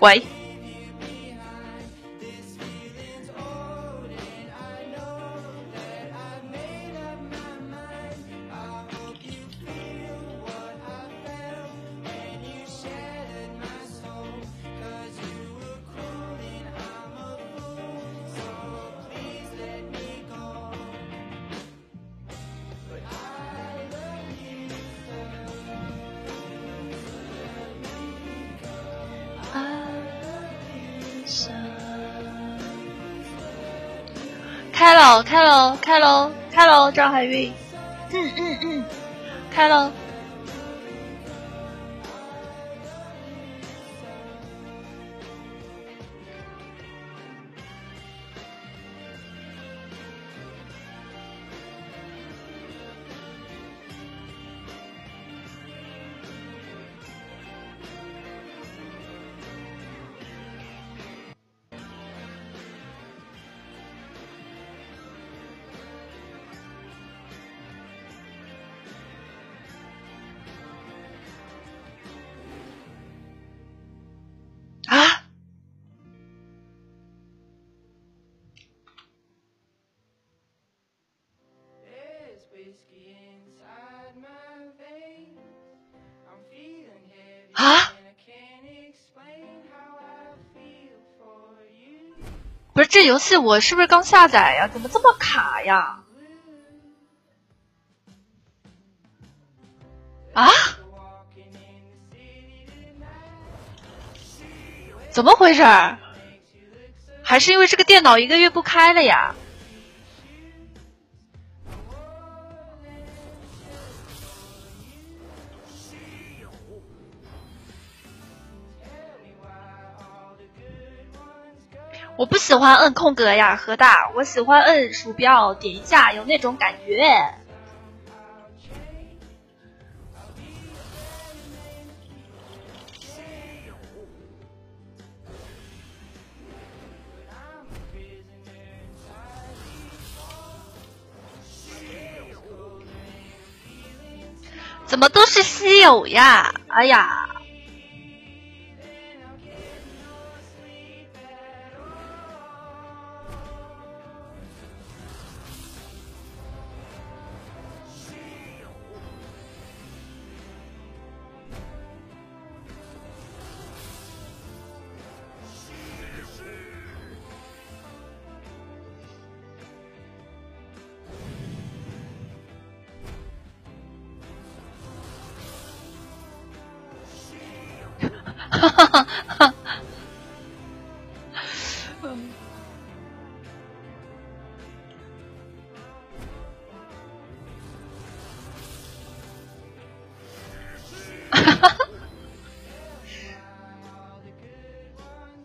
喂。开喽，张海韵，嗯嗯嗯，开喽。这游戏我是不是刚下载呀？怎么这么卡呀？啊？怎么回事儿？还是因为这个电脑一个月不开了呀？我不喜欢摁空格呀，何大，我喜欢摁鼠标点一下，有那种感觉。怎么都是稀有呀？哎呀！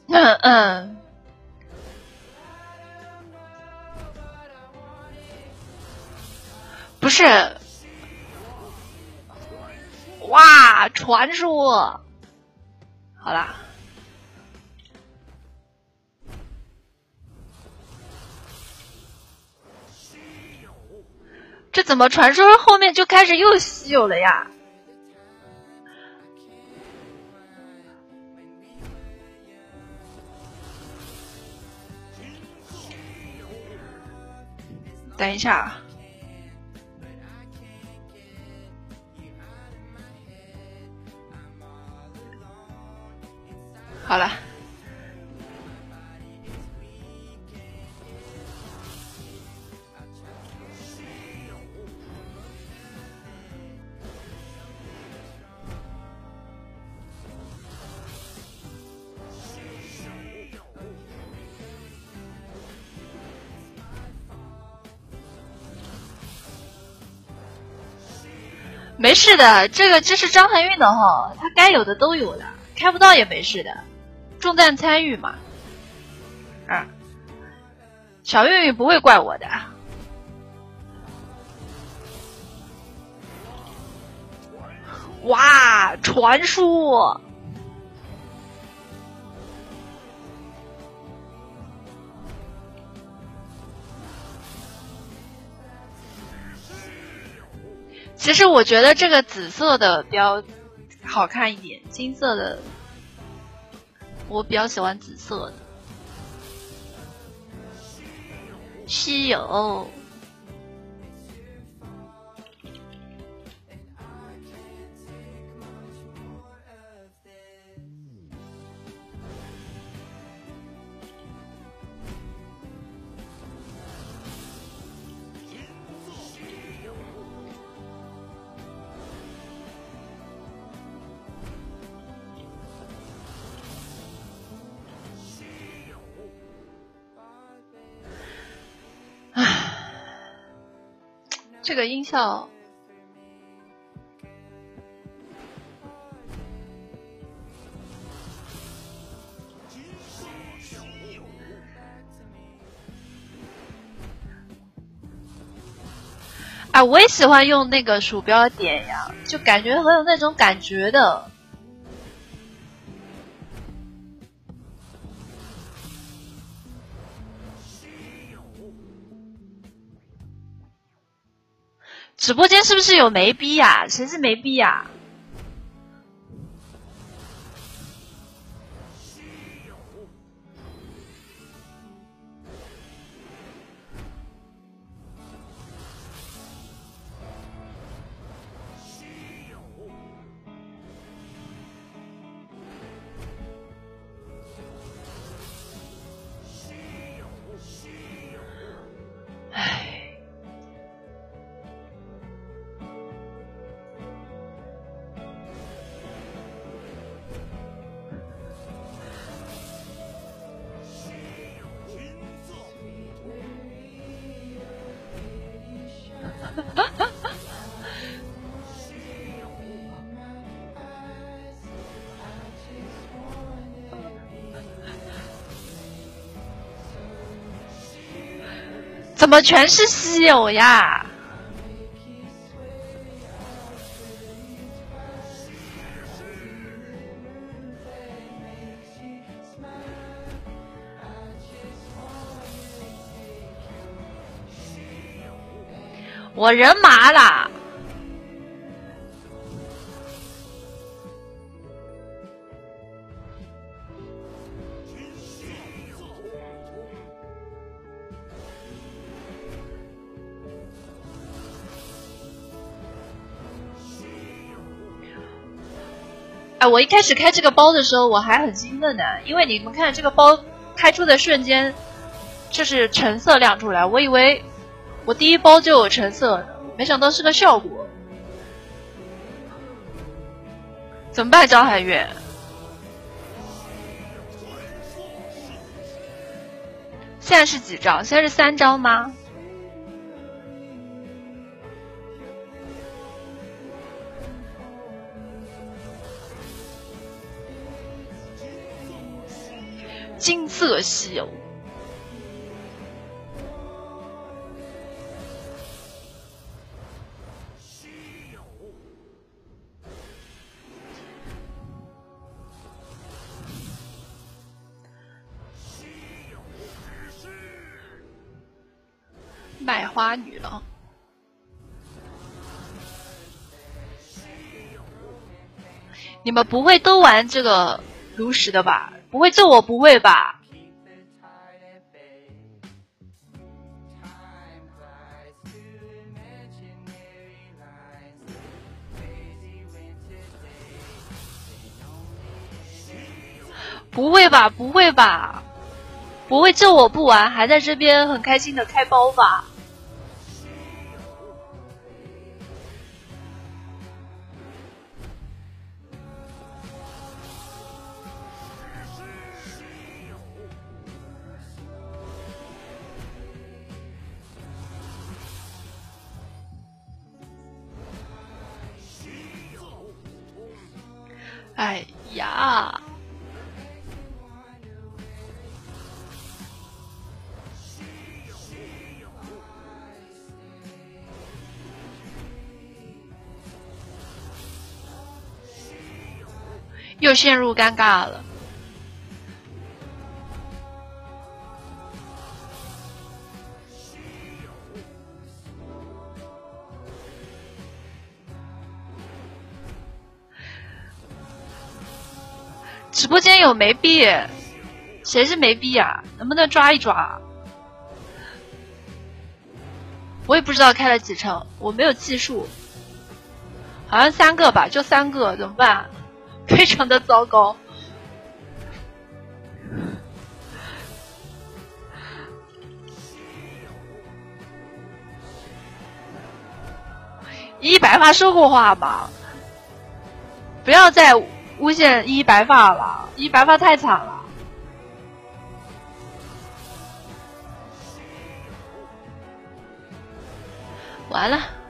嗯嗯，不是，哇，传说。好啦，这怎么传说后面就开始又稀有了呀？等一下。没事的，这个这是张含韵的号，她该有的都有的，开不到也没事的。重赞参与嘛，啊，小韵韵不会怪我的。哇，传说！其实我觉得这个紫色的比较好看一点，金色的。我比较喜欢紫色的。稀有。这个音效，哎，我也喜欢用那个鼠标点呀，就感觉很有那种感觉的。是不是有眉笔呀？谁是眉笔呀？么全是稀有呀？我人麻了。哎，我一开始开这个包的时候，我还很兴奋呢，因为你们看这个包开出的瞬间，就是橙色亮出来，我以为我第一包就有橙色，没想到是个效果。怎么办，张海月？现在是几张？现在是三张吗？色稀有，卖花女郎，你们不会都玩这个炉石的吧？不会，这我不会吧？吧？不会吧？不会，这我不玩，还在这边很开心的开包吧？就陷入尴尬了。直播间有没币？谁是没币啊？能不能抓一抓？我也不知道开了几成，我没有计数，好像三个吧，就三个，怎么办？非常的糟糕。一白发说过话吗？不要再诬陷一白发了，一白发太惨了。完了！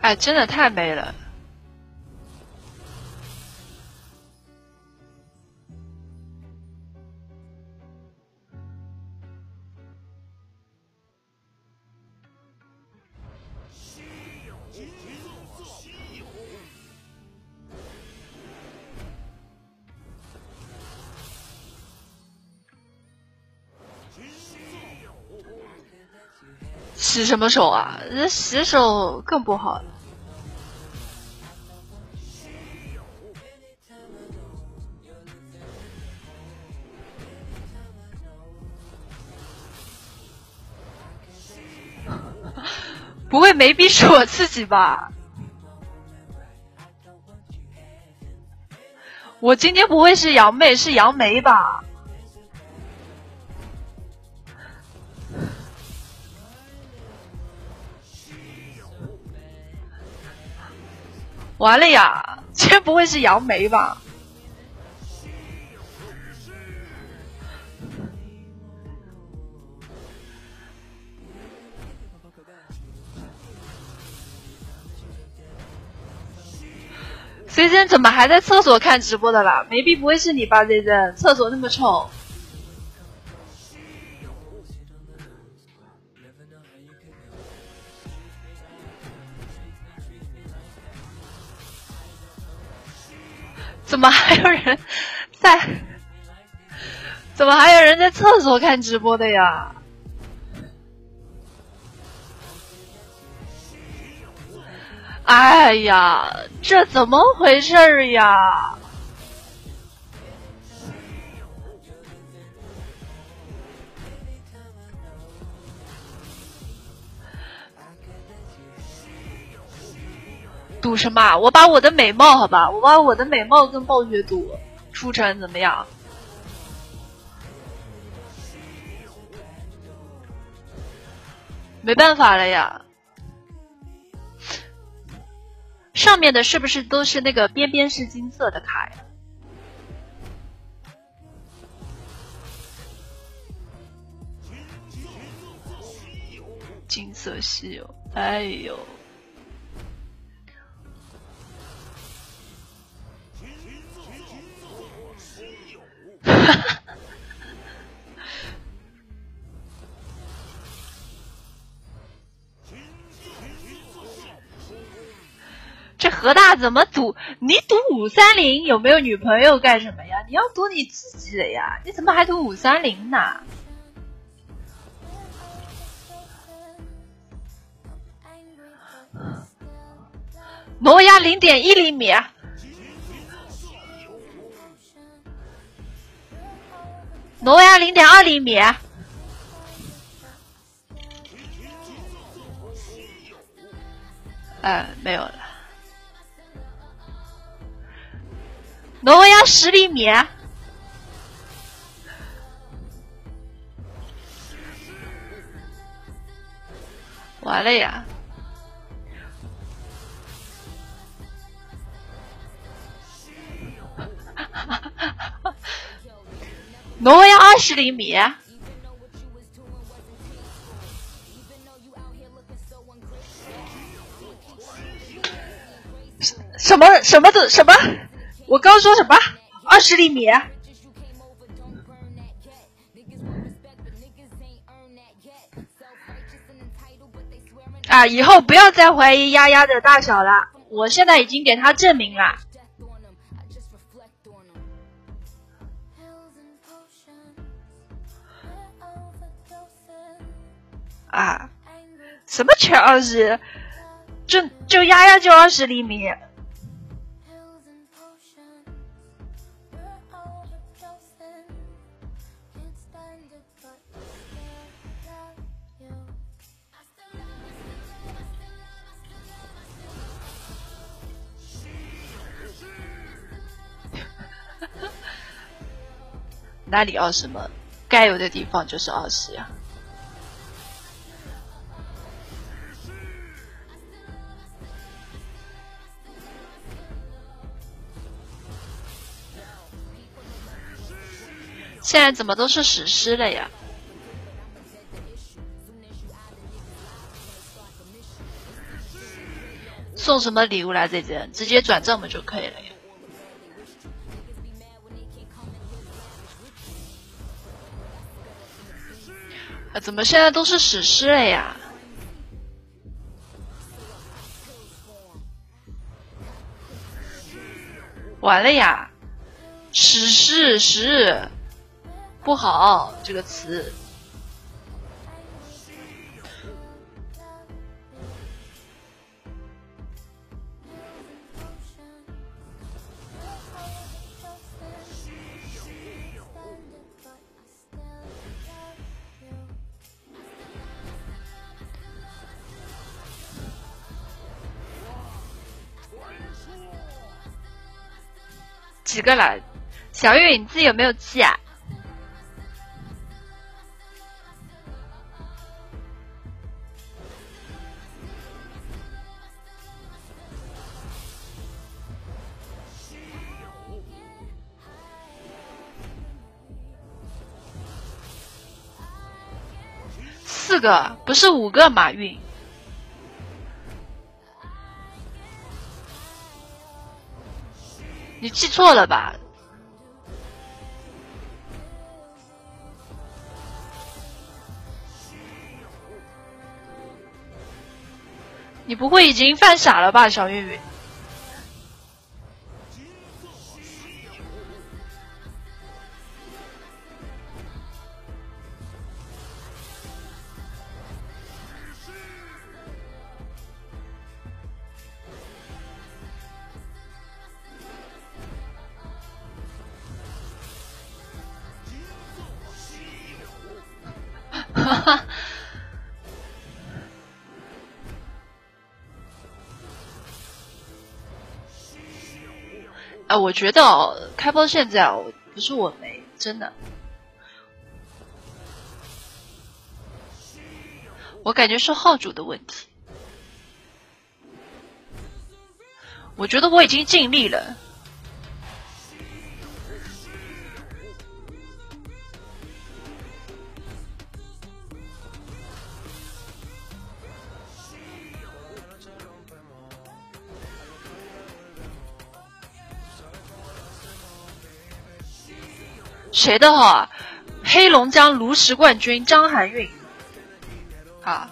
哎，真的太美了。什么手啊？这洗手更不好了。不会没逼是我自己吧？我今天不会是杨梅，是杨梅吧？完了呀！这不会是杨梅吧？C 珍怎么还在厕所看直播的啦？没必不会是你吧？C 珍，厕所那么臭。在？怎么还有人在厕所看直播的呀？哎呀，这怎么回事呀？赌什么？我把我的美貌，好吧，我把我的美貌跟暴雪赌，出城怎么样？没办法了呀，上面的是不是都是那个边边是金色的卡呀？金色稀有，哎呦！这何大怎么赌？你赌五三零有没有女朋友干什么呀？你要赌你自己的呀！你怎么还赌五三零呢？挪压零点一厘米。挪压零点二厘米，哎，没有了。挪威要十厘米，完了呀！挪威 要二十厘米，什么什么的什么？我刚说什么？二十厘米？啊！以后不要再怀疑丫丫的大小了，我现在已经给他证明了。啊，什么全二十？就就丫丫就二十厘米，哪里二十么？该有的地方就是二十呀。现在怎么都是史诗了呀？送什么礼物来？这姐直接转账不就可以了呀？啊，怎么现在都是史诗了呀？完了呀！史诗史。不好，这个词。对了？小玉，你自己有没有气啊？四个不是五个马运，你记错了吧？你不会已经犯傻了吧，小月月？我觉得哦开播现在哦不是我没，真的，我感觉是号主的问题。我觉得我已经尽力了。谁的哈？黑龙江炉石冠军张含韵，啊，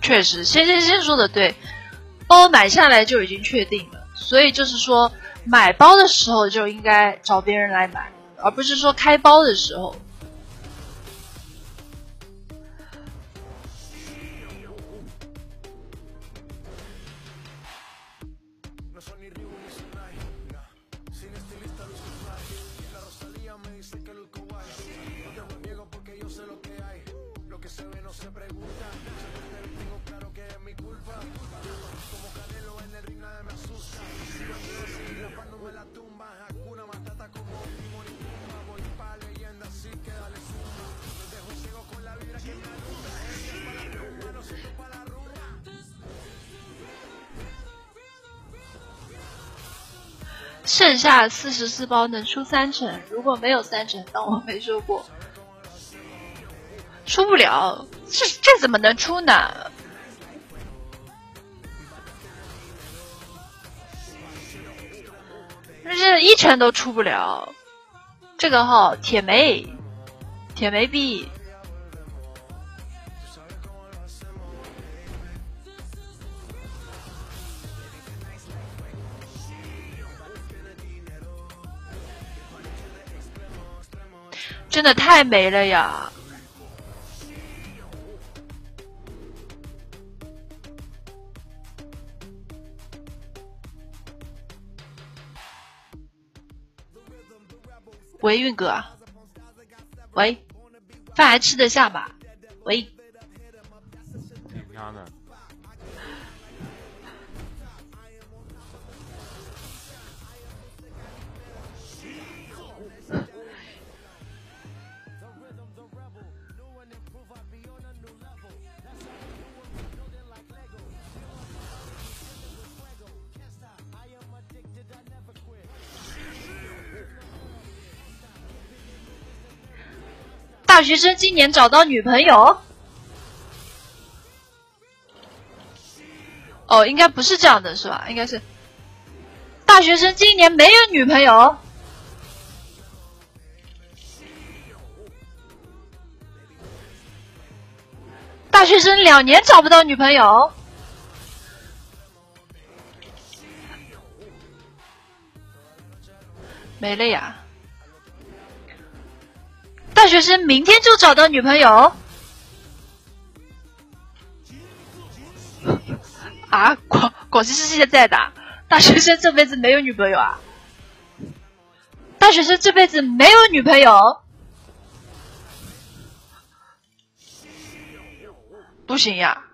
确实，先先先说的对，包买下来就已经确定了，所以就是说买包的时候就应该找别人来买，而不是说开包的时候。下四十四包能出三成，如果没有三成，当我没说过。出不了，这这怎么能出呢？这是一成都出不了。这个号铁梅，铁梅币。真的太没了呀！喂，运哥，喂，饭还吃得下吧？喂。大学生今年找到女朋友？哦，应该不是这样的，是吧？应该是大学生今年没有女朋友。大学生两年找不到女朋友，没了呀。大学生明天就找到女朋友？啊，广广西是现在的大学生这辈子没有女朋友啊？大学生这辈子没有女朋友？不行呀！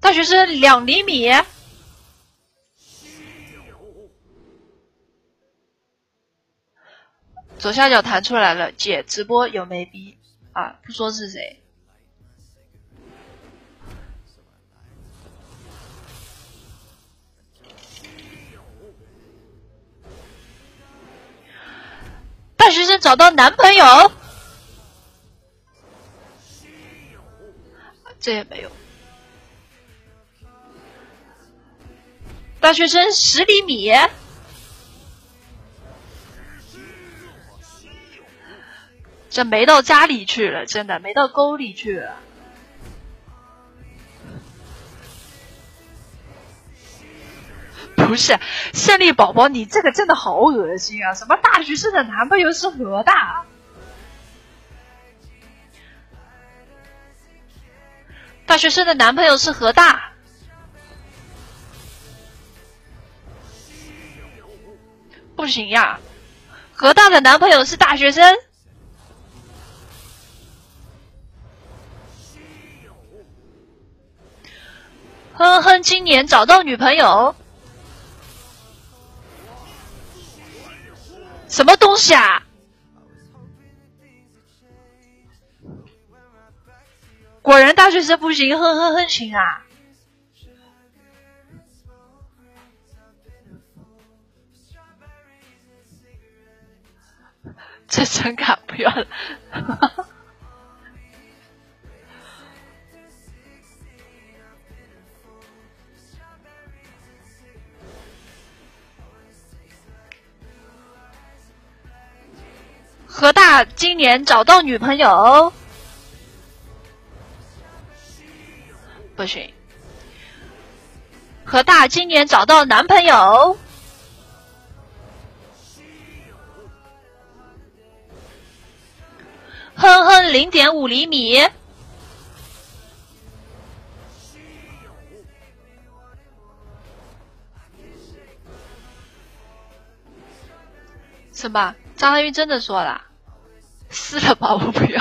大学生两厘米。左下角弹出来了，姐直播有没逼啊？不说是谁。大学生找到男朋友，这也没有。大学生十厘米。这没到家里去了，真的没到沟里去了。不是胜利宝宝，你这个真的好恶心啊！什么大学生的男朋友是河大？大学生的男朋友是河大？不行呀，河大的男朋友是大学生。哼哼，今年找到女朋友？什么东西啊？果然大学生不行，哼哼哼行啊！这真卡不要了。何大今年找到女朋友？不行。何大今年找到男朋友？哼哼，零点五厘米。什么？相当于真的说了，撕了吧，我不要。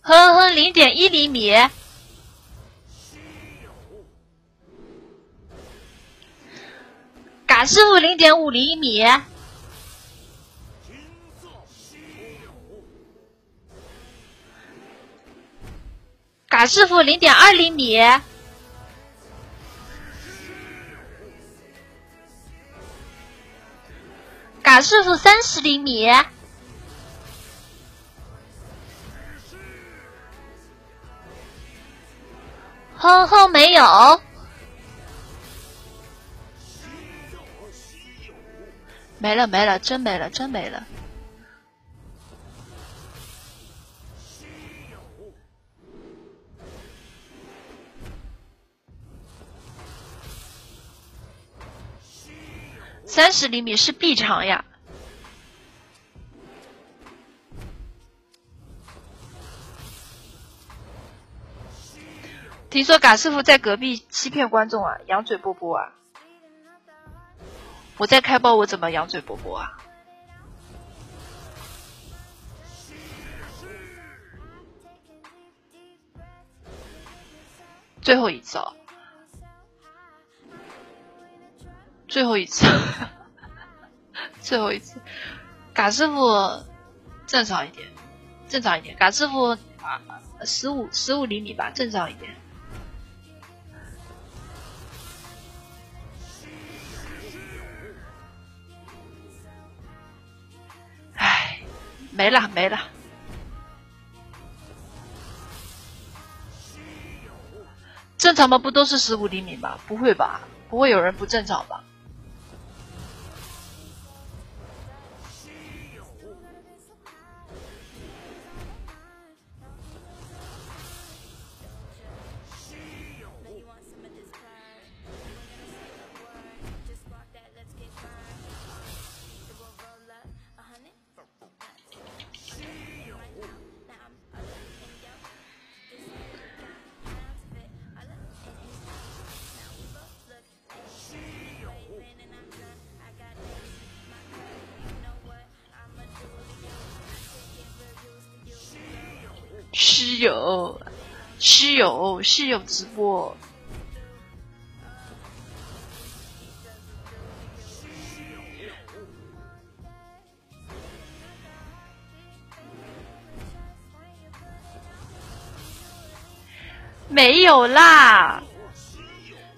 哼哼，零点一厘米。嘎师傅零点五厘米。嘎师傅零点二厘米。嘎师傅三十厘米，哼哼没有，没了没了，真没了真没了。三十厘米是臂长呀。听说嘎师傅在隔壁欺骗观众啊，羊嘴波波啊！我在开包，我怎么羊嘴波波啊？最后一次，哦，最后一次，最后一次，嘎师傅正常一点，正常一点，嘎师傅啊，十五十五厘米吧，正常一点。没了没了，正常吗？不都是十五厘米吗？不会吧？不会有人不正常吧？友，室友，室友直播，没有啦，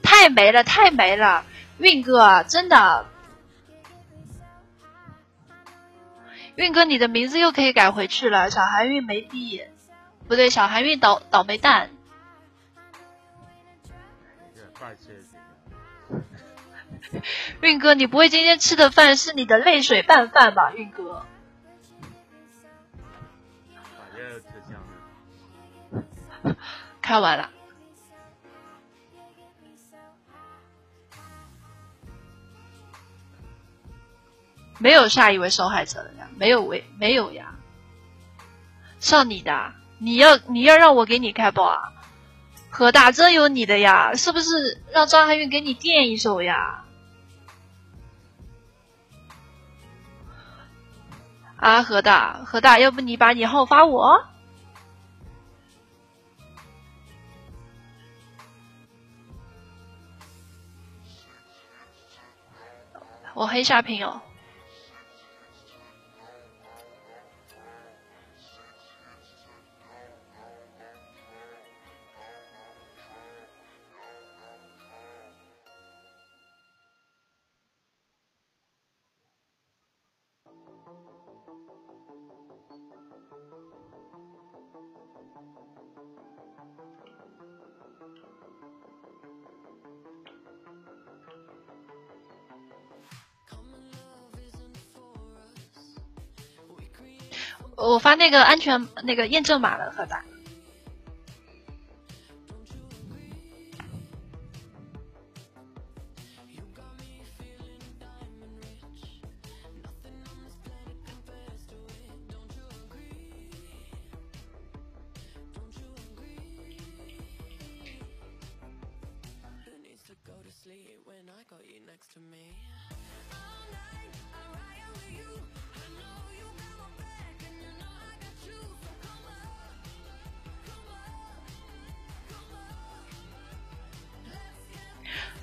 太没了，太没了，运哥，真的，运哥，你的名字又可以改回去了，小韩运没币。不对，小韩运倒倒霉蛋。运哥，你不会今天吃的饭是你的泪水拌饭吧？运哥。看完了。没有下一位受害者了呀？没有位，没有呀。上你的。你要你要让我给你开包啊？何大真有你的呀？是不是让张含韵给你垫一手呀？啊，何大何大，要不你把你号发我，我黑下屏哦。我发那个安全那个验证码了，好吧。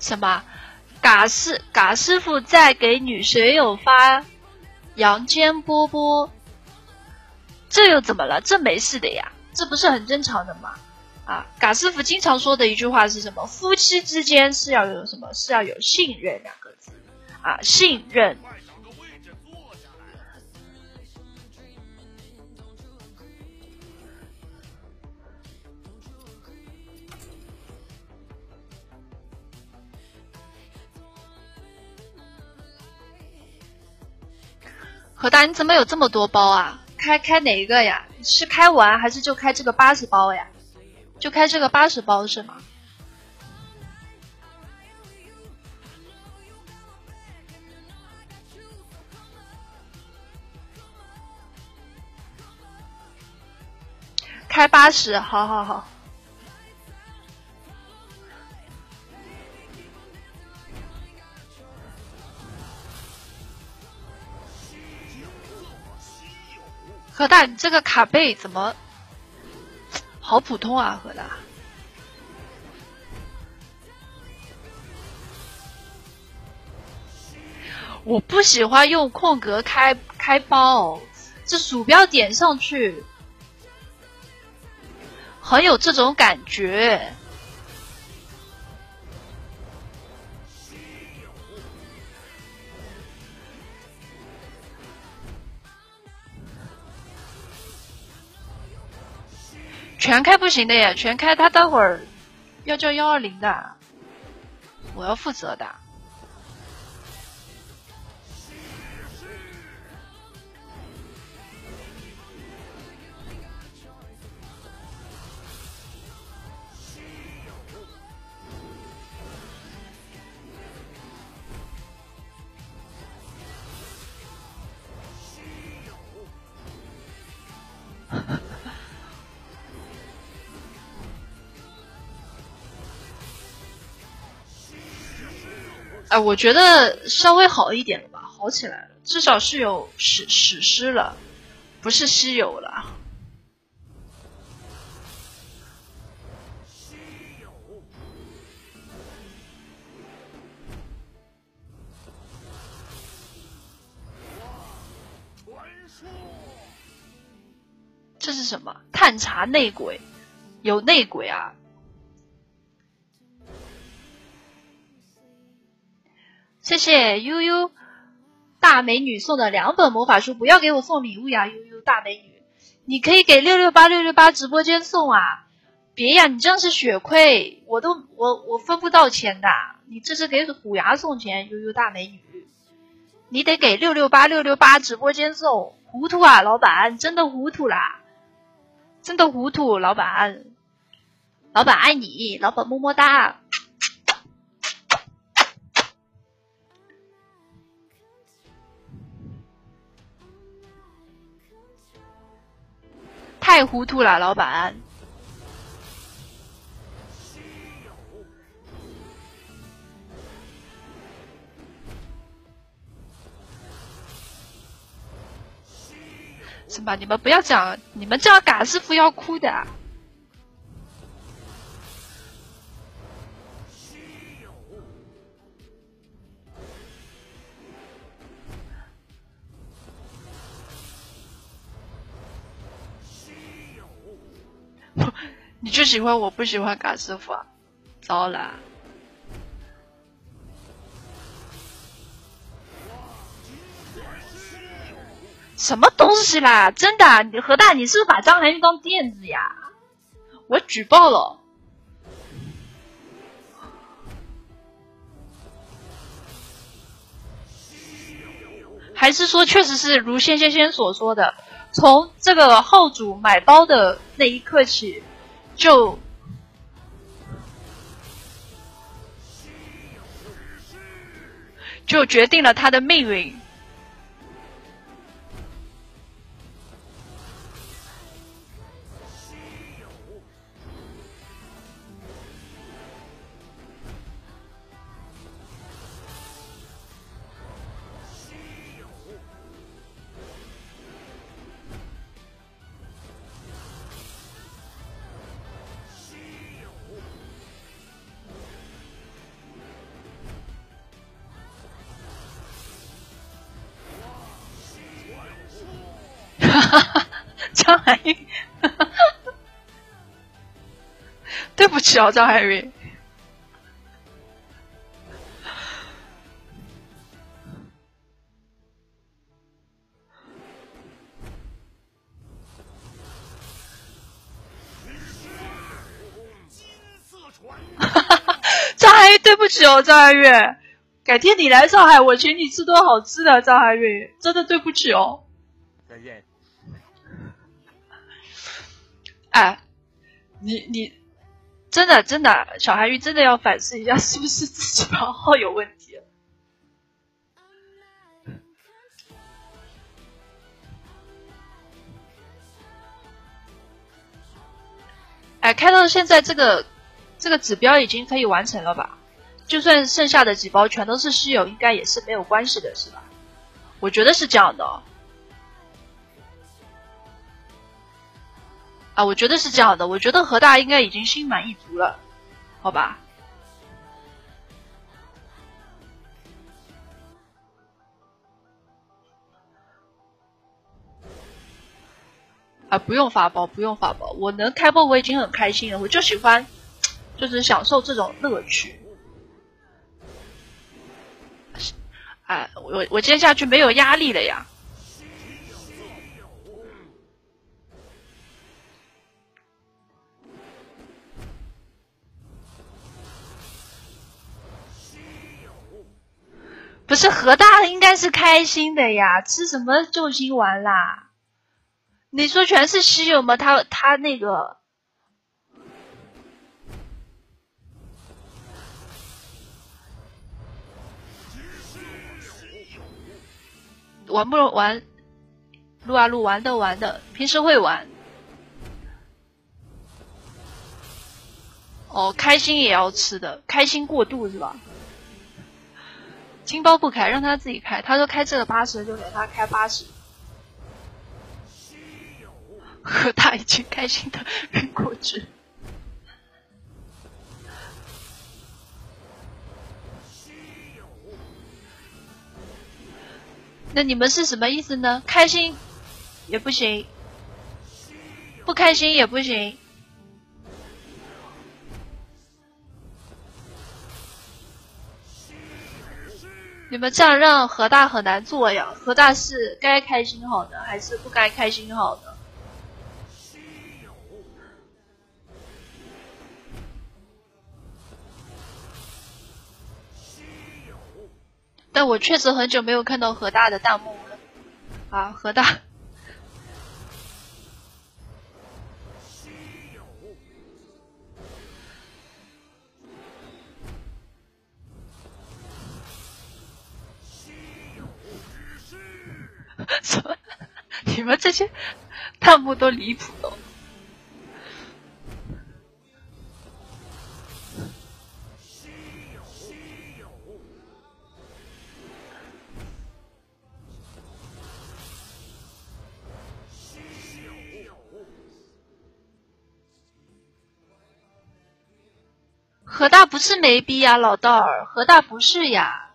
什么？嘎师嘎师傅在给女水友发阳间波波，这又怎么了？这没事的呀，这不是很正常的吗？啊，嘎师傅经常说的一句话是什么？夫妻之间是要有什么？是要有信任两个字啊，信任。老大你怎么有这么多包啊？开开哪一个呀？是开完还是就开这个八十包呀？就开这个八十包是吗？开八十好好好。何大，你这个卡背怎么好普通啊？何大，我不喜欢用空格开开包，这鼠标点上去很有这种感觉。全开不行的呀，全开他待会儿要叫幺二零的，我要负责的。哎，我觉得稍微好一点了吧，好起来了，至少是有史史诗了，不是稀有了。这是什么？探查内鬼，有内鬼啊！谢谢悠悠大美女送的两本魔法书，不要给我送礼物呀，悠悠大美女，你可以给六六八六六八直播间送啊，别呀，你这样是血亏，我都我我分不到钱的，你这是给虎牙送钱，悠悠大美女，你得给六六八六六八直播间送，糊涂啊，老板，真的糊涂啦，真的糊涂，老板，老板爱你，老板么么哒。太糊涂了，老板！是吧？你们不要讲，你们这样嘎师傅要哭的。你就喜欢我不喜欢嘎师傅，啊？糟了！什么东西啦？真的？你何大，你是不是把张含韵当垫子呀？我举报了！还是说，确实是如仙仙仙所说的，从这个号主买包的那一刻起。就就决定了他的命运。张含韵，对不起哦，张含韵。张含韵，对不起哦，张含韵。改天你来上海，我请你吃顿好吃的，张含韵，真的对不起哦。再见。哎，你你真的真的小韩玉真的要反思一下，是不是自己账号有问题？哎，开到现在这个这个指标已经可以完成了吧？就算剩下的几包全都是稀有，应该也是没有关系的，是吧？我觉得是这样的。啊，我觉得是这样的。我觉得何大应该已经心满意足了，好吧？啊，不用发包，不用发包，我能开播我已经很开心了。我就喜欢，就是享受这种乐趣。哎，我我接下去没有压力了呀。不是何大应该是开心的呀，吃什么救心丸啦？你说全是稀有吗？他他那个玩不玩？撸啊撸，玩的玩的，平时会玩。哦，开心也要吃的，开心过度是吧？金包不开，让他自己开。他说开这个八十，就给他开八十。和他已经开心的晕过去。那你们是什么意思呢？开心也不行，不开心也不行。你们这样让何大很难做呀！何大是该开心好的，还是不该开心好的？但我确实很久没有看到何大的弹幕了。啊，何大。什么？你们这些弹幕都离谱了。何大不是没逼呀，老道儿，何大不是呀。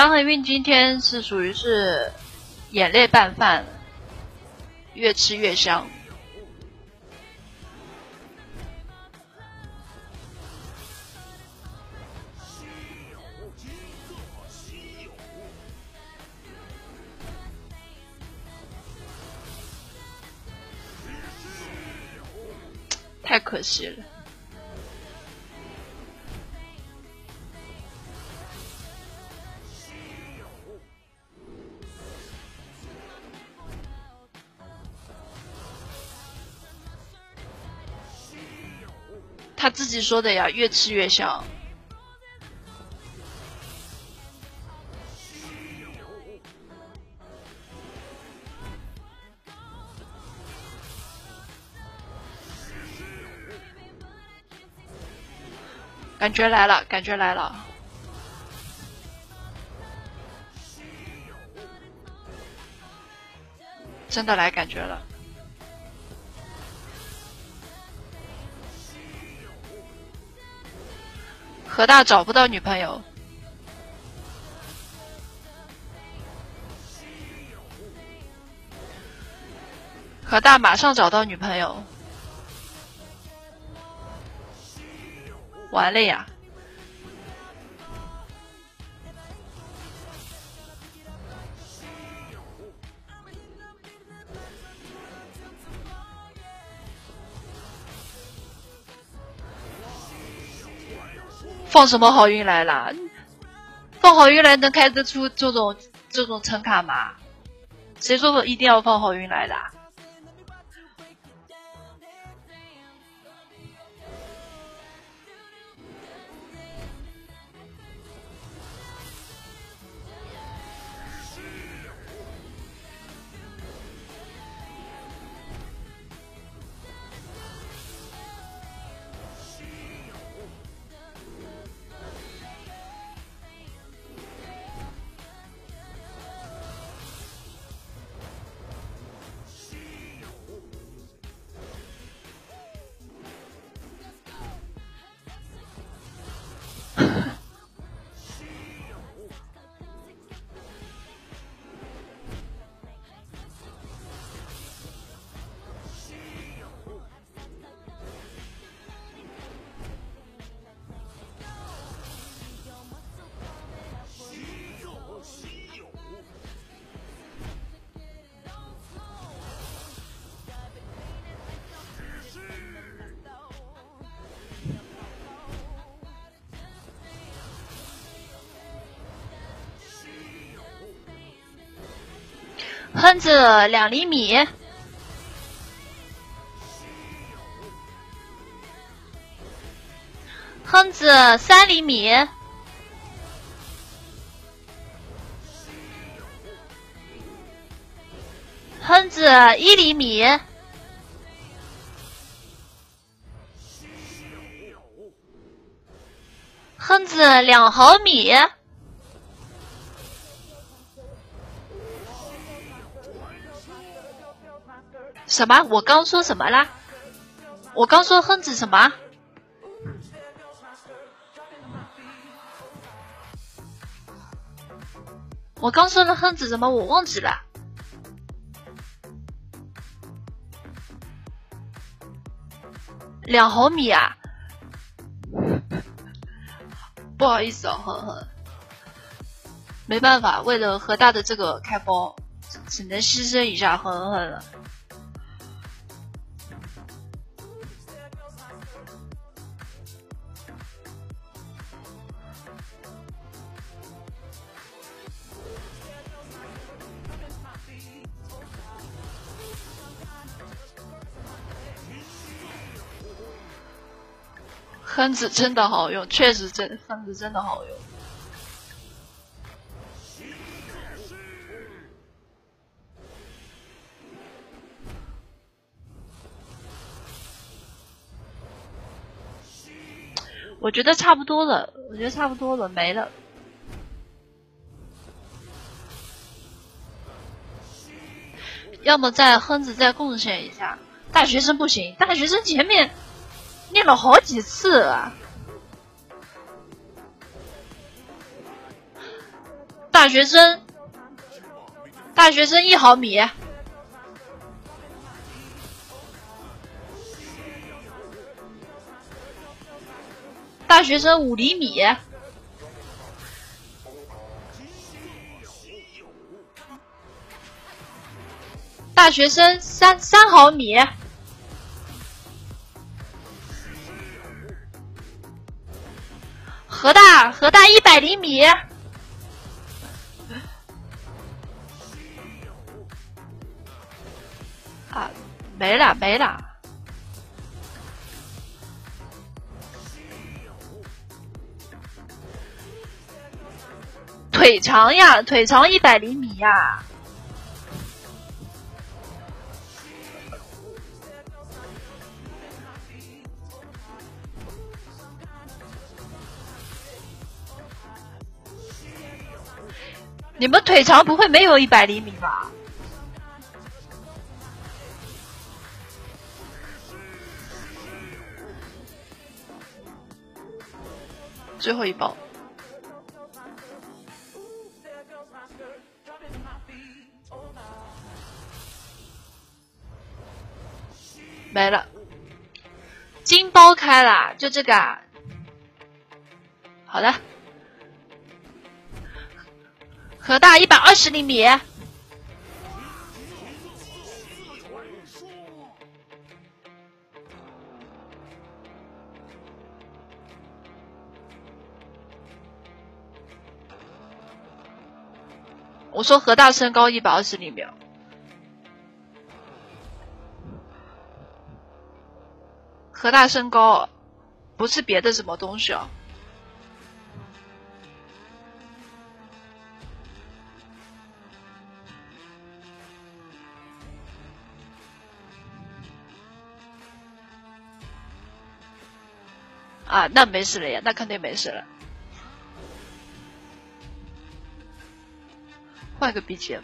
张恒运今天是属于是眼泪拌饭，越吃越香。太可惜了。他自己说的呀，越吃越香。感觉来了，感觉来了，真的来感觉了。何大找不到女朋友，何大马上找到女朋友，完了呀！放什么好运来了？放好运来能开得出这种这种橙卡吗？谁说一定要放好运来的？子两厘米，亨子三厘米，亨子一厘米，亨子两毫米。什么？我刚说什么啦？我刚说亨子什么？我刚说了亨子什么？我忘记了。两毫米啊！不好意思哦，呵呵，没办法，为了河大的这个开包，只能牺牲一下，哼哼了。分子真的好用，确实真分子真的好用。我觉得差不多了，我觉得差不多了，没了。要么再亨子再贡献一下，大学生不行，大学生前面。念了好几次了！大学生，大学生一毫米，大学生五厘米，大学生三三毫米。核大，核大一百厘米，啊，没了没了，腿长呀，腿长一百厘米呀。你们腿长不会没有一百厘米吧？最后一包。没了，金包开了，就这个。好的，河大一百二十厘米。我说河大身高一百二十厘米。河大身高，不是别的什么东西。啊，那没事了呀，那肯定没事了。换个 BGM。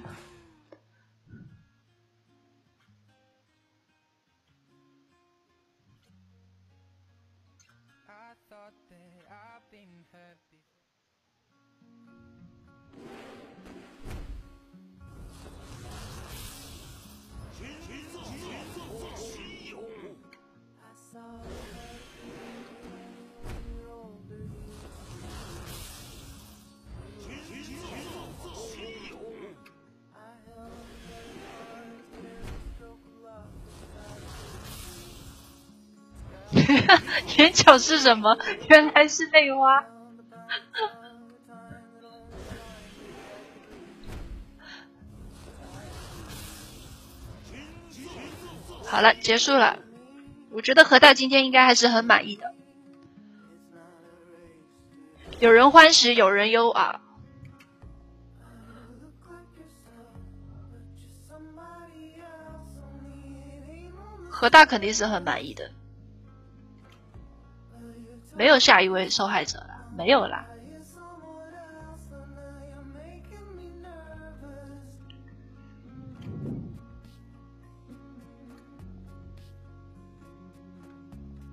角是什么？原来是内花。好了，结束了。我觉得何大今天应该还是很满意的。有人欢喜有人忧啊。何大肯定是很满意的。没有下一位受害者了，没有啦。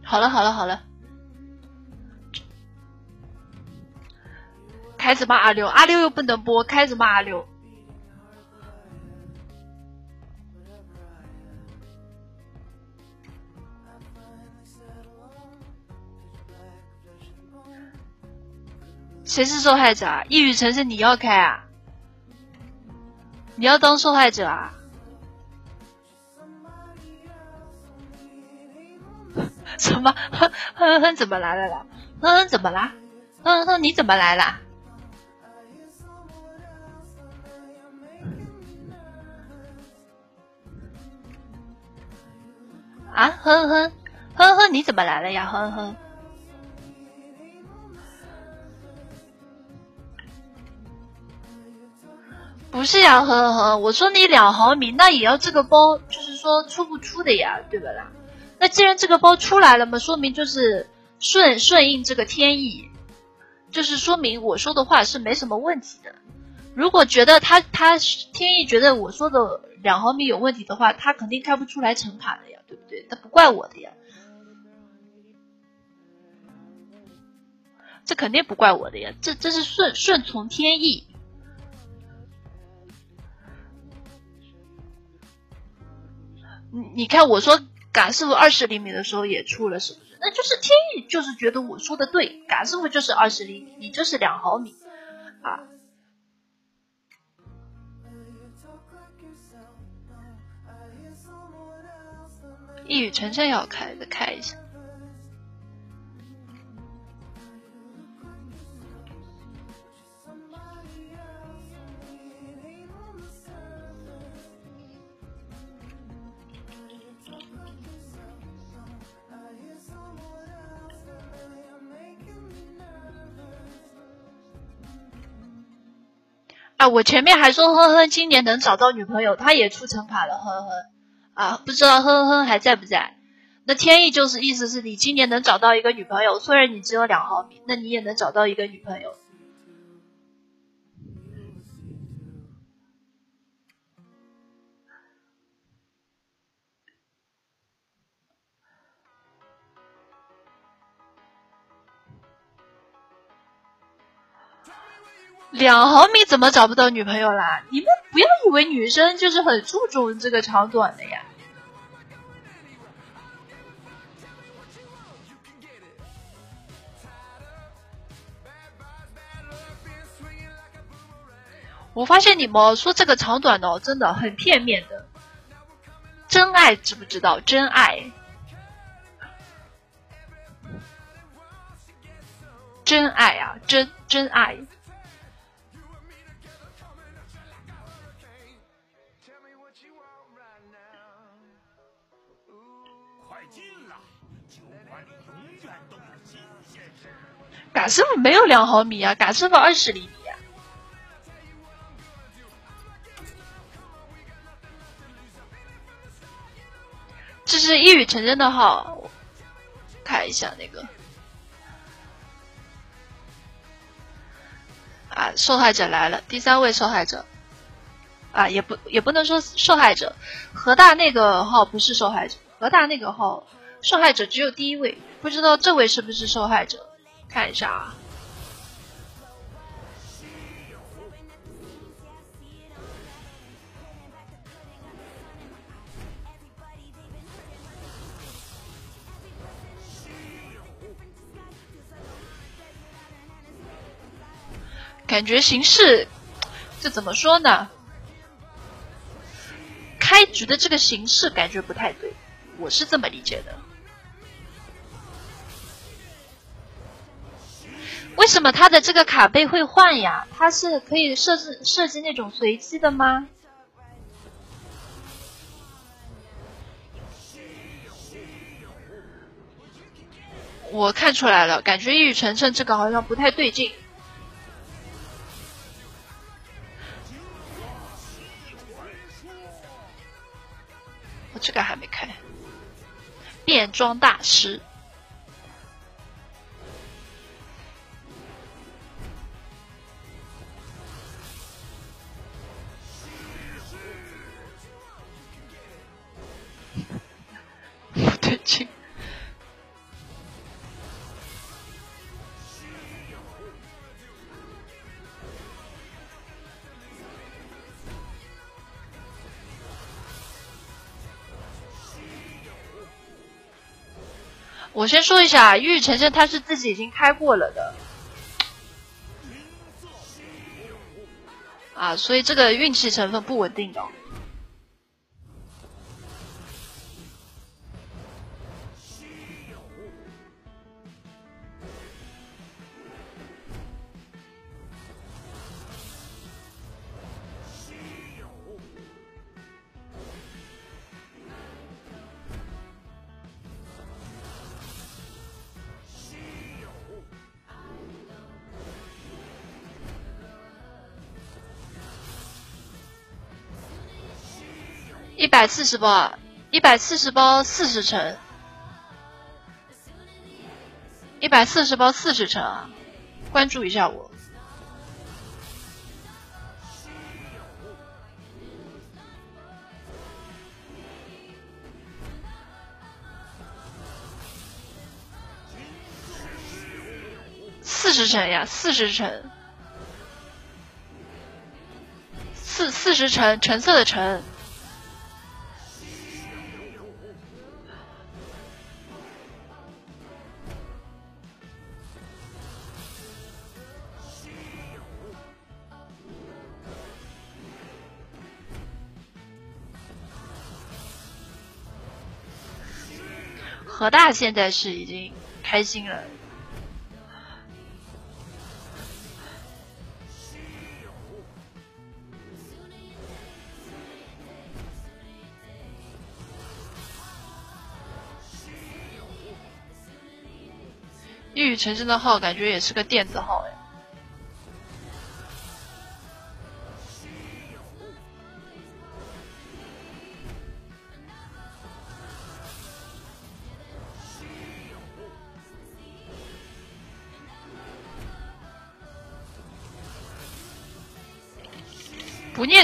好了好了好了，开始骂阿六，阿六又不能播，开始骂阿六。谁是受害者啊？一语成谶，你要开啊？你要当受害者啊？什么？哼哼哼，怎么来了啦？哼哼，怎么啦？哼哼，你怎么来了？啊？哼哼哼哼，你怎么来了呀？哼哼。不是呀，呵呵，我说你两毫米，那也要这个包，就是说出不出的呀，对吧啦？那既然这个包出来了嘛，说明就是顺顺应这个天意，就是说明我说的话是没什么问题的。如果觉得他他天意觉得我说的两毫米有问题的话，他肯定开不出来成卡的呀，对不对？他不怪我的呀，这肯定不怪我的呀，这这是顺顺从天意。你你看，我说嘎师傅二十厘米的时候也出了，是不是？那就是天意，就是觉得我说的对，嘎师傅就是二十厘米，你就是两毫米，啊！一语成谶要开的，开一下。我前面还说哼哼今年能找到女朋友，他也出成卡了，哼哼啊，不知道哼哼还在不在？那天意就是意思是你今年能找到一个女朋友，虽然你只有两毫米，那你也能找到一个女朋友。两毫米怎么找不到女朋友啦？你们不要以为女生就是很注重这个长短的呀。我发现你们说这个长短哦真的很片面的。真爱知不知道？真爱。真爱啊真真爱。没有两毫米啊，嘎师傅二十厘米啊。这是一语成真的号，看一下那个啊，受害者来了，第三位受害者啊，也不也不能说受害者，河大那个号不是受害者，河大那个号受害者只有第一位，不知道这位是不是受害者。看一下啊，感觉形势，这怎么说呢？开局的这个形式感觉不太对，我是这么理解的。为什么他的这个卡背会换呀？他是可以设置设计那种随机的吗？我看出来了，感觉一语成谶这个好像不太对劲。这个还没开，变装大师。不 对劲我先说一下，玉成成他是自己已经开过了的，啊，所以这个运气成分不稳定的。一百四十包，一百四十包四十层，一百四十包四十层啊！关注一下我，四十层呀，四十层，四四十层，橙色的橙。何大现在是已经开心了。一语成真的号感觉也是个电子号哎。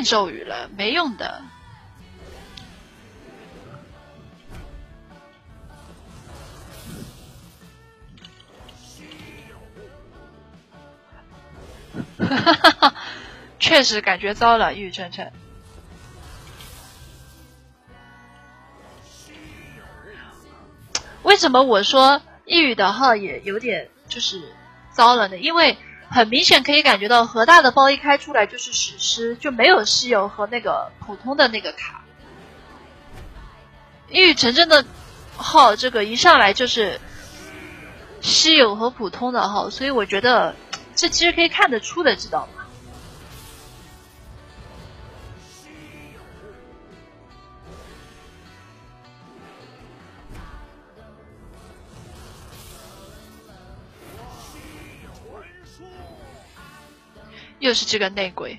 咒语了，没用的。哈哈哈确实感觉糟了，一语成谶。为什么我说一语的号也有点就是糟了呢？因为很明显可以感觉到河大的包一开出来就是史诗，就没有稀有和那个普通的那个卡。因为陈真的号，这个一上来就是稀有和普通的号，所以我觉得这其实可以看得出的，知道吗？就是这个内鬼。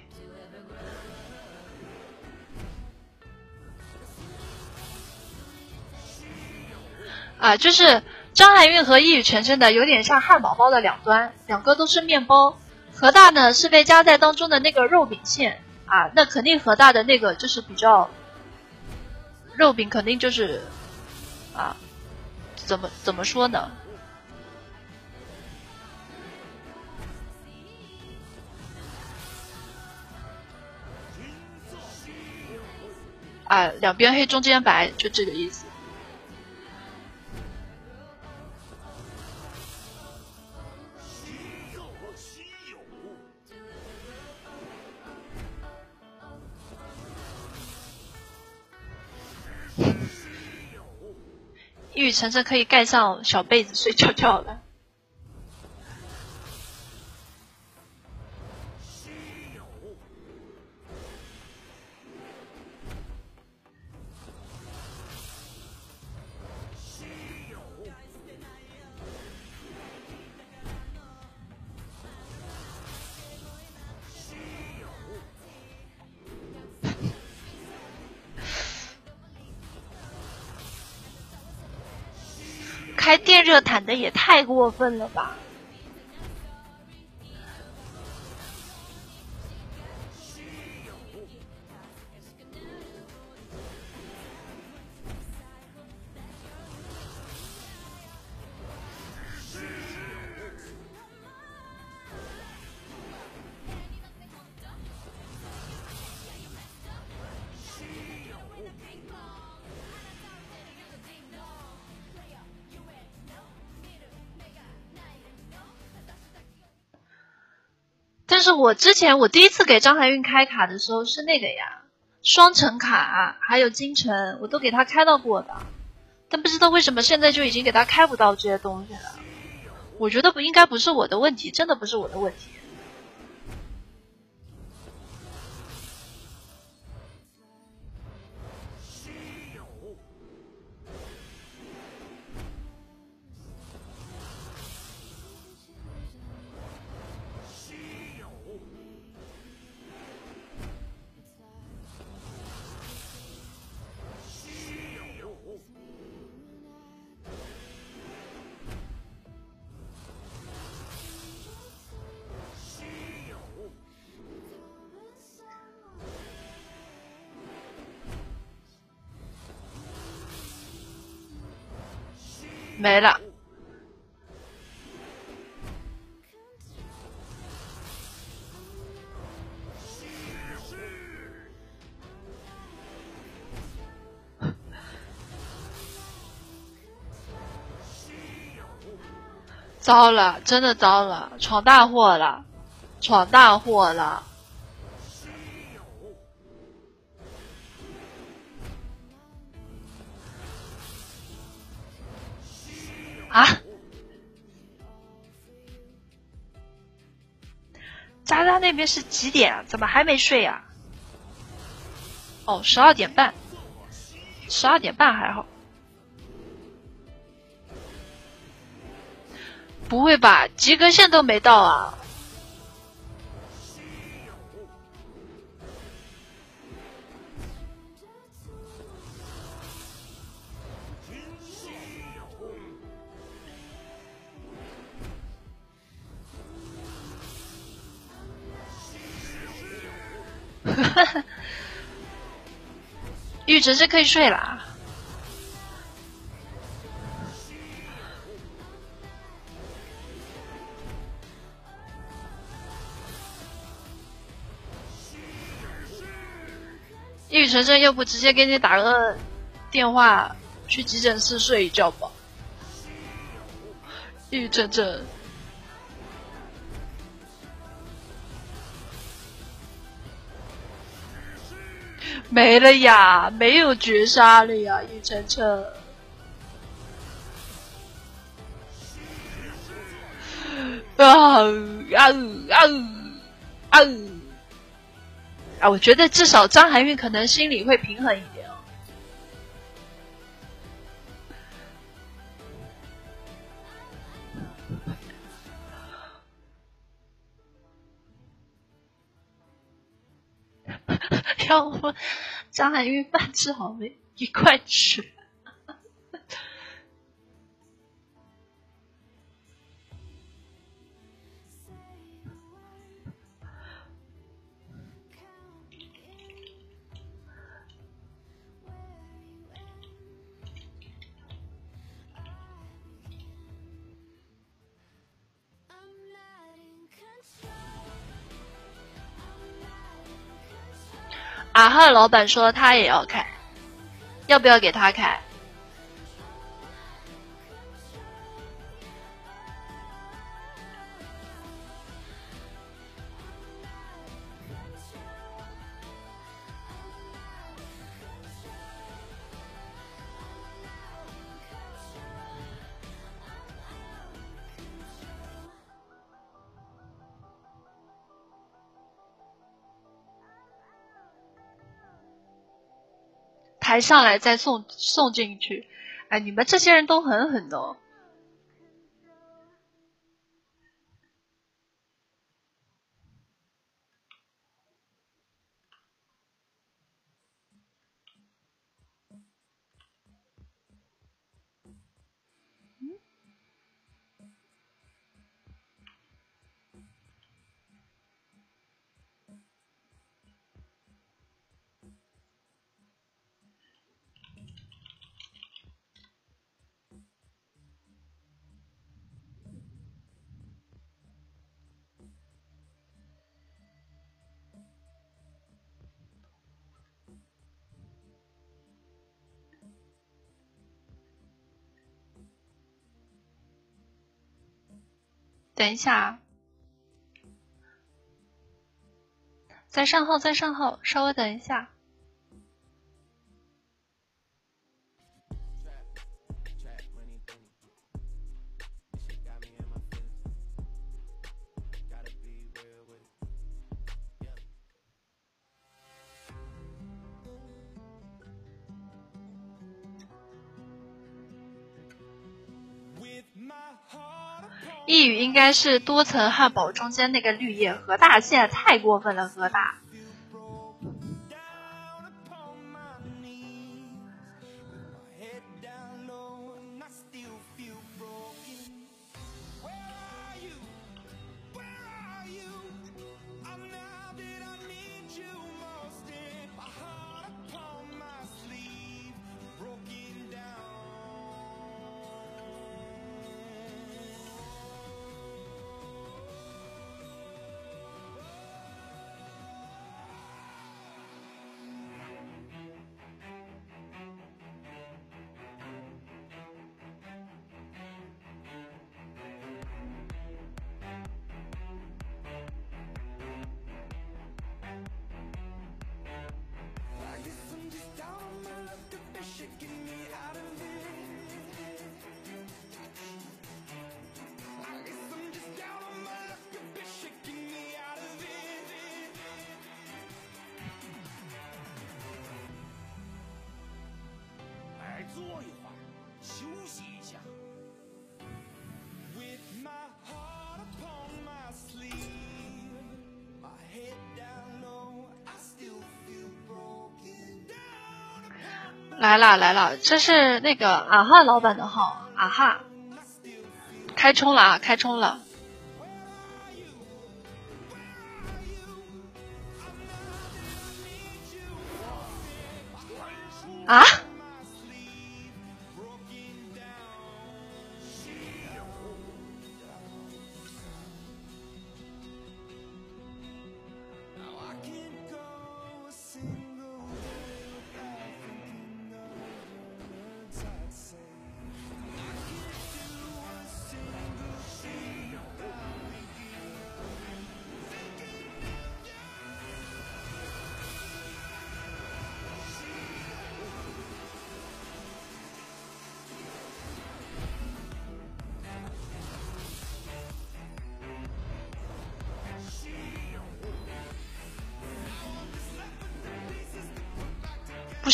啊，就是张含韵和一语成谶的，有点像汉堡包的两端，两个都是面包。河大呢是被夹在当中的那个肉饼馅啊，那肯定河大的那个就是比较肉饼，肯定就是啊，怎么怎么说呢？啊，两边黑中间白，就这个意思。一语成谶，可以盖上小被子睡觉觉了。开电热毯的也太过分了吧！但是我之前我第一次给张含韵开卡的时候是那个呀，双城卡还有金城，我都给他开到过的，但不知道为什么现在就已经给他开不到这些东西了。我觉得不应该不是我的问题，真的不是我的问题。没了，糟了，真的糟了，闯大祸了，闯大祸了。边是几点？怎么还没睡呀？哦，十二点半，十二点半还好。不会吧？及格线都没到啊！玉晨可以睡了。玉晨晨，要不直接给你打个电话，去急诊室睡一觉吧。玉晨晨。没了呀，没有绝杀了呀，叶晨晨。啊啊啊啊！啊，我觉得至少张含韵可能心里会平衡一点。要不张含韵饭吃好没？一块吃。马哈！老板说他也要开，要不要给他开？上来再送送进去，哎，你们这些人都很狠的。等一下，在上号，在上号，稍微等一下。一语应该是多层汉堡中间那个绿叶，何大现在太过分了，何大。来了来了，这是那个啊哈老板的号啊哈，开冲了啊，开冲了。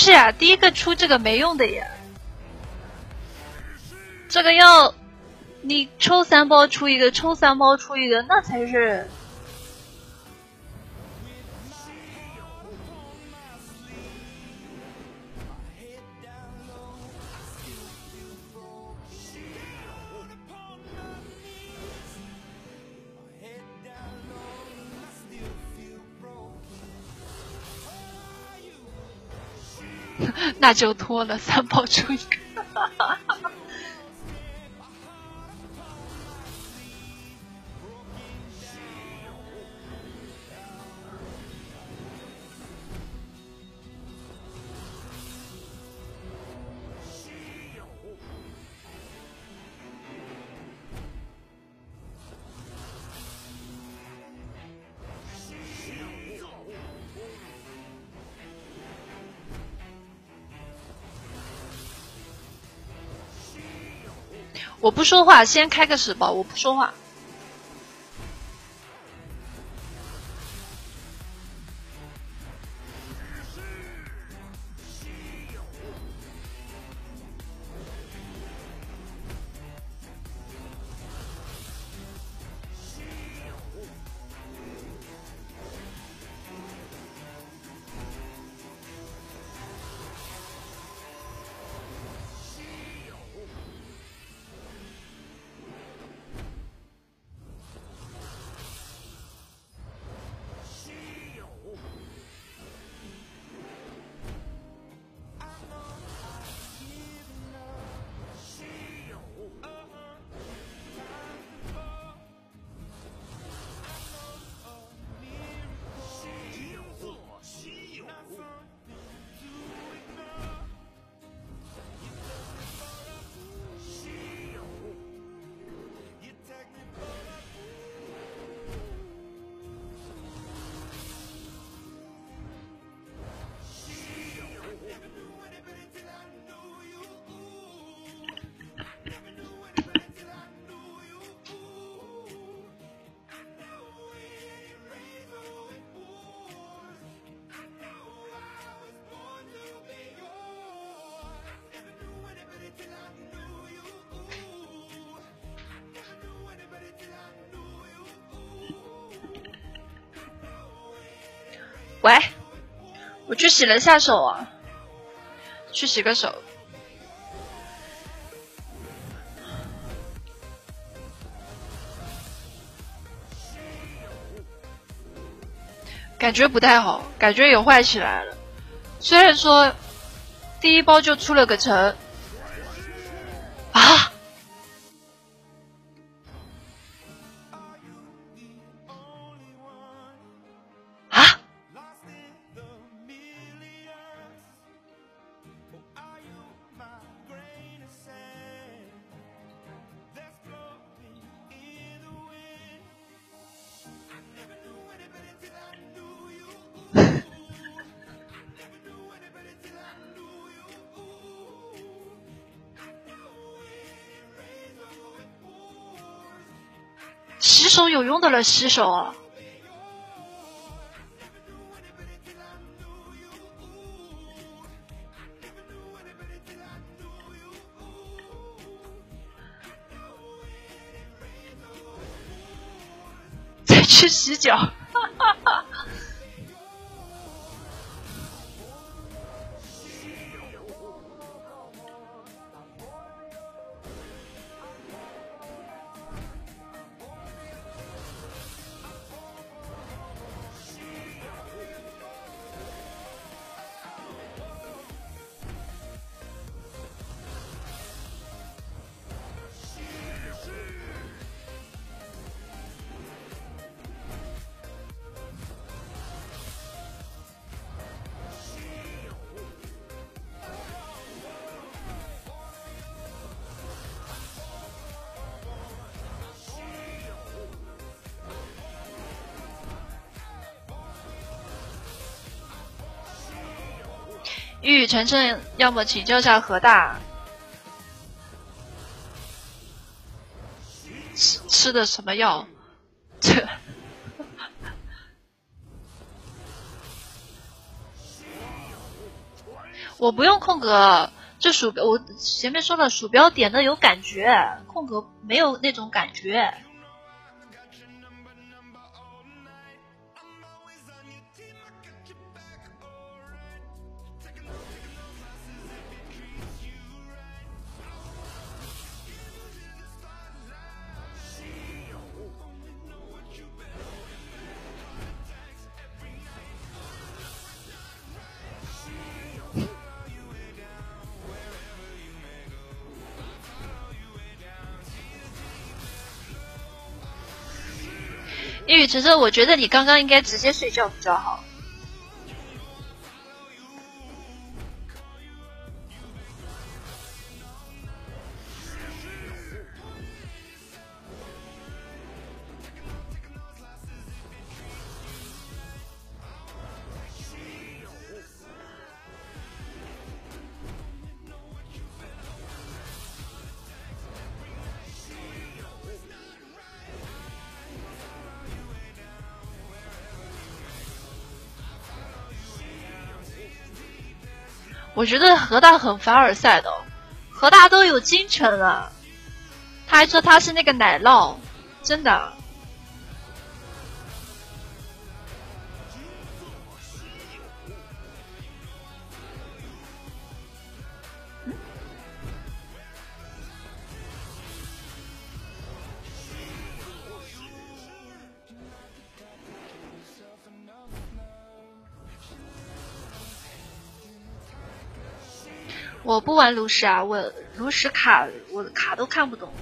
是啊，第一个出这个没用的呀，这个要你抽三包出一个，抽三包出一个，那才是。那就脱了，三包出一个。我不说话，先开个十包，我不说话。我去洗了下手啊，去洗个手，感觉不太好，感觉也坏起来了。虽然说第一包就出了个城。手有用的了，洗手。再去洗脚。晨晨，要么请教一下何大，吃吃的什么药？这 我不用空格，这鼠标我前面说了，鼠标点的有感觉，空格没有那种感觉。其实，我觉得你刚刚应该直接睡觉比较好。我觉得何大很凡尔赛的，何大都有金城了，他还说他是那个奶酪，真的。我不玩炉石啊，我炉石卡，我卡都看不懂。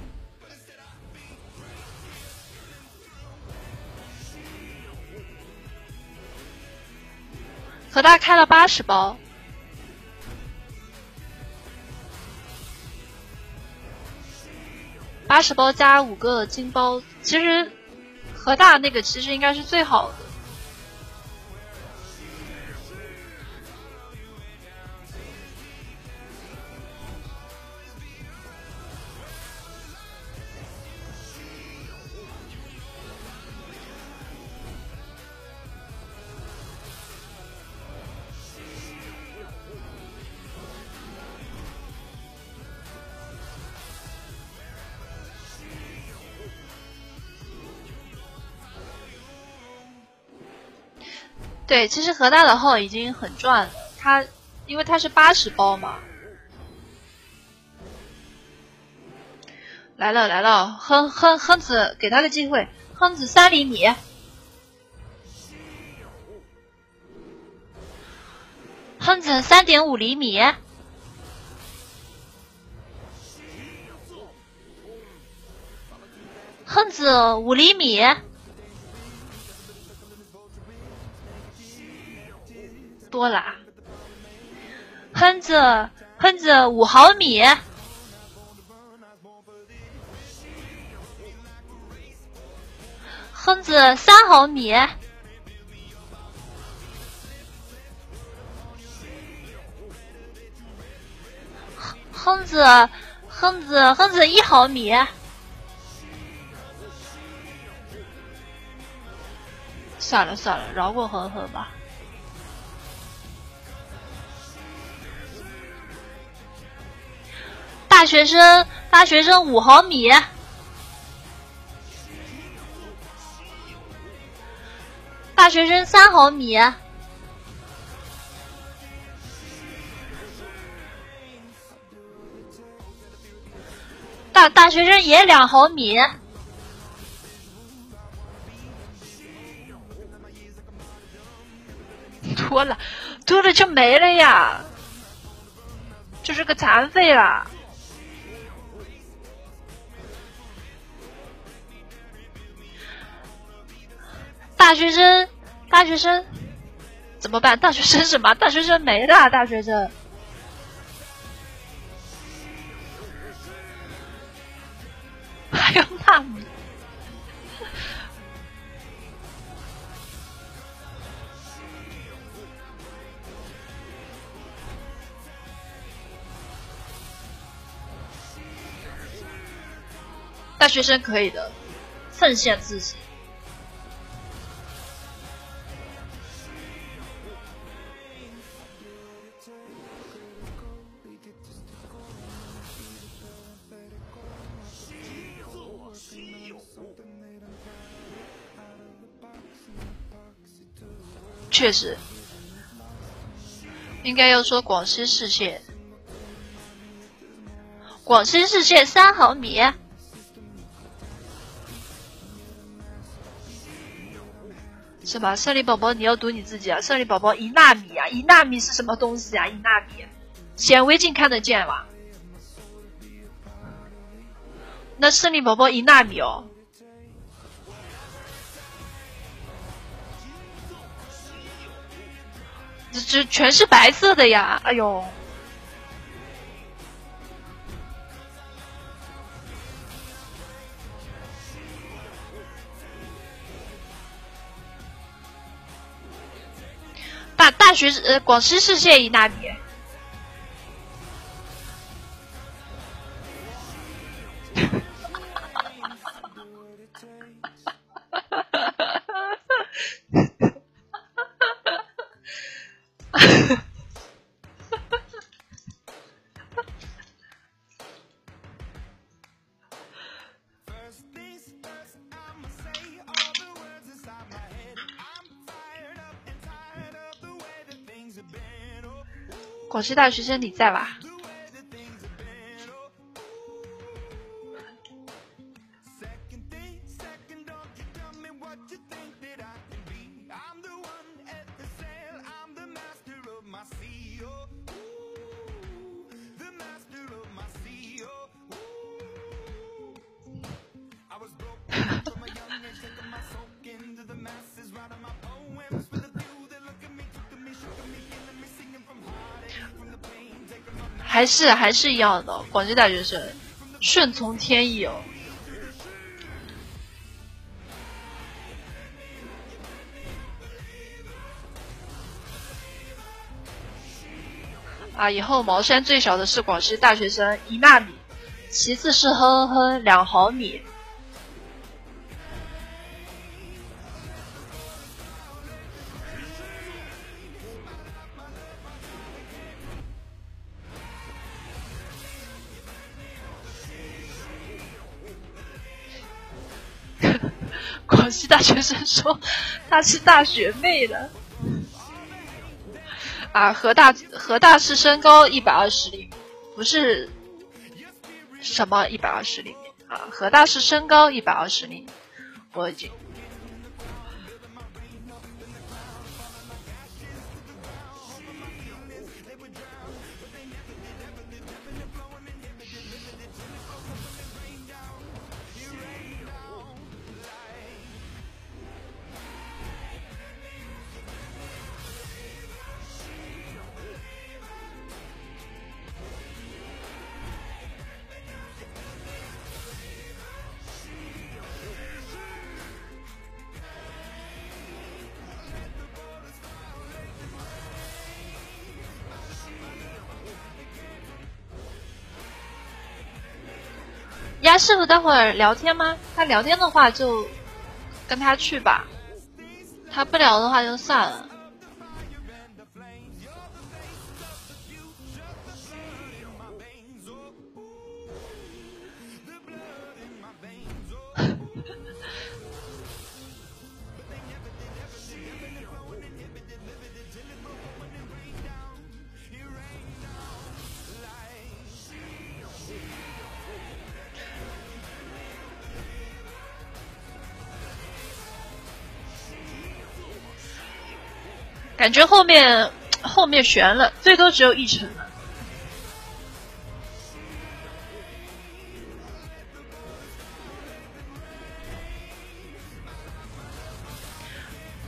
和大开了八十包，八十包加五个金包，其实和大那个其实应该是最好的。对，其实河大的号已经很赚了，他因为他是八十包嘛。来了来了，哼哼哼子，给他个机会，哼子三厘米，哼子三点五厘米，哼子五厘米。多啦，哼子，哼子五毫米，哼子三毫米，哼子，哼子，哼子一毫米，算了算了，饶过呵呵吧。学生，大学生五毫米。大学生三毫米。大大学生也两毫米。多了，多了就没了呀，就是个残废了。大学生，大学生，怎么办？大学生什么？大学生没了，大学生还要骂你？大学生可以的，奉献自己。确实，应该要说广西市县，广西市县三毫米。是吧？胜利宝宝，你要读你自己啊！胜利宝宝一纳米啊，一纳米是什么东西啊？一纳米，显微镜看得见吧？那胜利宝宝一纳米哦，这这全是白色的呀！哎呦。大大学呃，广西市县一纳米。是大学生你在吧？还是还是一样的，广西大学生顺从天意哦。啊，以后茅山最小的是广西大学生一纳米，其次是哼哼两毫米。学生说他是大学妹的啊，何大何大是身高一百二十厘米，不是什么一百二十厘米啊，何大是身高一百二十厘米，我已经。呀，师傅，待会儿聊天吗？他聊天的话就跟他去吧，他不聊的话就算了。感觉后面后面悬了，最多只有一成了，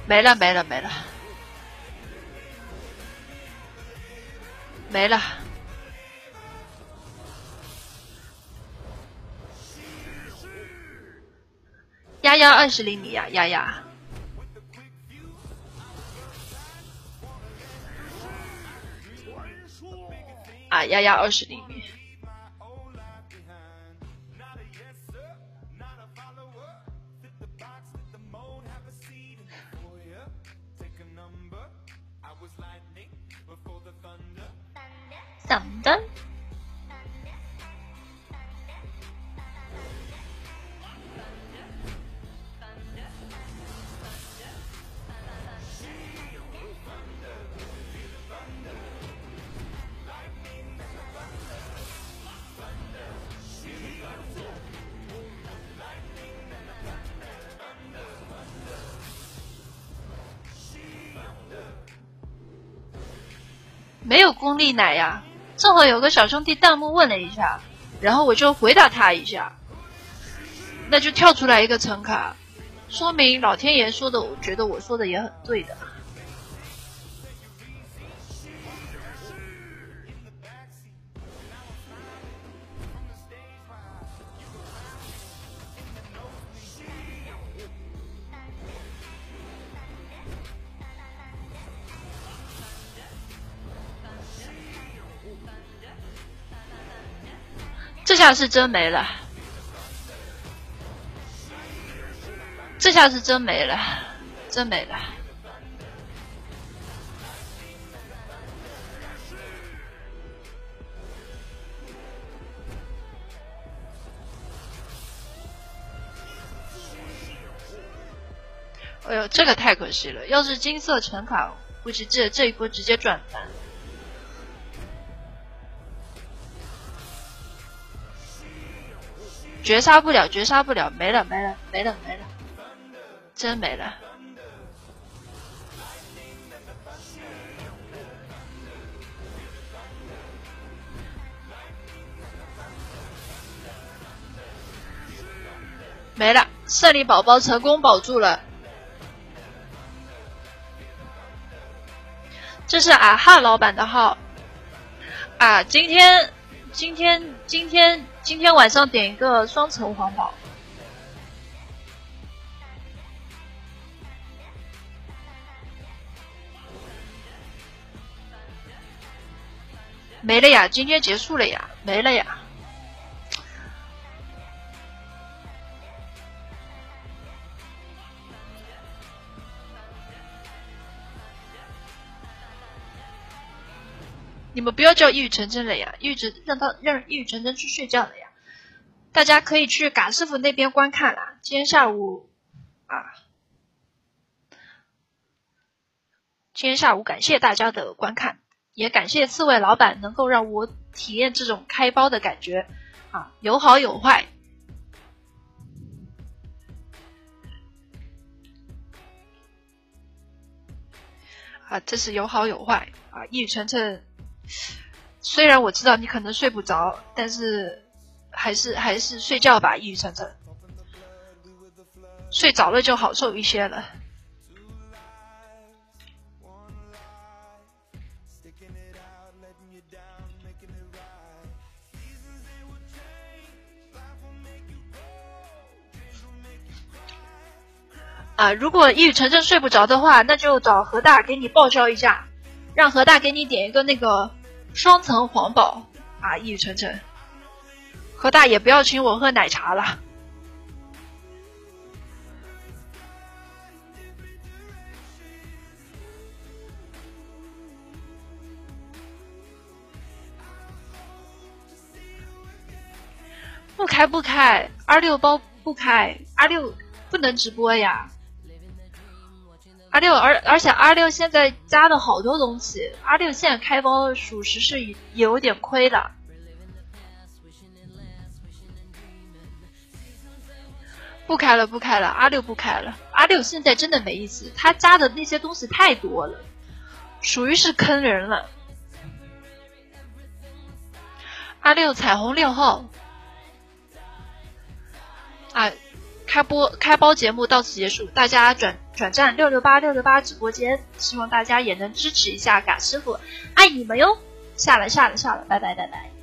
没了没了没了没了，丫丫二十厘米呀，丫丫。啊，丫丫二十厘米。没有功利奶呀，正好有个小兄弟弹幕问了一下，然后我就回答他一下，那就跳出来一个橙卡，说明老天爷说的，我觉得我说的也很对的。这下是真没了，这下是真没了，真没了，哎呦，这个太可惜了！要是金色橙卡，估计这这一波直接赚翻。绝杀不了，绝杀不了，没了，没了，没了，没了，真没了，没了，胜利宝宝成功保住了。这是啊哈老板的号啊，今天，今天，今天。今天晚上点一个双层黄宝，没了呀！今天结束了呀，没了呀！你们不要叫一语成真了呀！一语成让他让一语成真去睡觉了呀！大家可以去嘎师傅那边观看啦。今天下午啊，今天下午感谢大家的观看，也感谢四位老板能够让我体验这种开包的感觉啊，有好有坏啊，这是有好有坏啊！一语成谶。虽然我知道你可能睡不着，但是还是还是睡觉吧，一语成谶。睡着了就好受一些了。啊，如果一语成谶睡不着的话，那就找何大给你报销一下。让何大给你点一个那个双层黄宝啊，一语成谶。何大爷不要请我喝奶茶了。不开不开，R 六包不开，R 六不能直播呀。R 六，而而且 R 六现在加的好多东西，R 六现在开包属实是有点亏的。不开了，不开了，R 六不开了，R 六现在真的没意思，他加的那些东西太多了，属于是坑人了。R 六彩虹六号，啊。开播开包节目到此结束，大家转转战六六八六六八直播间，希望大家也能支持一下嘎师傅，爱你们哟！下了下了下了，拜拜拜拜。